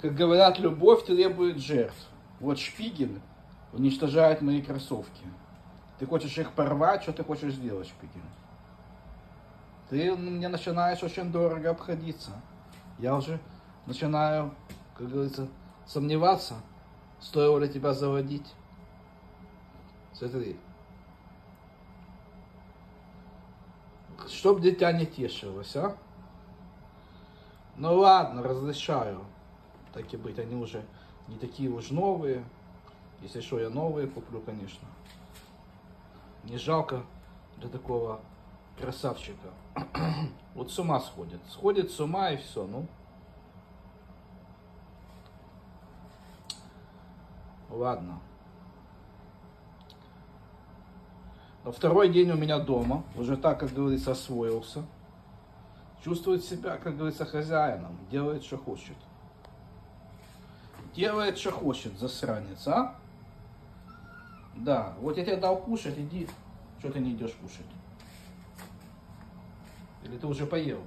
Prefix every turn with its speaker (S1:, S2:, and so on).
S1: Как говорят, любовь требует жертв. Вот Шпигель уничтожает мои кроссовки. Ты хочешь их порвать, что ты хочешь сделать, Шпигель? Ты мне начинаешь очень дорого обходиться. Я уже начинаю, как говорится, сомневаться, стоило ли тебя заводить. Смотри. Чтоб дитя не тешилось, а? Ну ладно, разрешаю. Так и быть, они уже не такие уж новые. Если что, я новые куплю, конечно. Не жалко для такого красавчика. вот с ума сходит. Сходит с ума и все, ну. Ладно. Но второй день у меня дома. Уже так, как говорится, освоился. Чувствует себя, как говорится, хозяином. Делает, что хочет. Делает, что хочет, засранец, а? Да, вот я тебе дал кушать, иди. Что ты не идешь кушать? Или ты уже поел?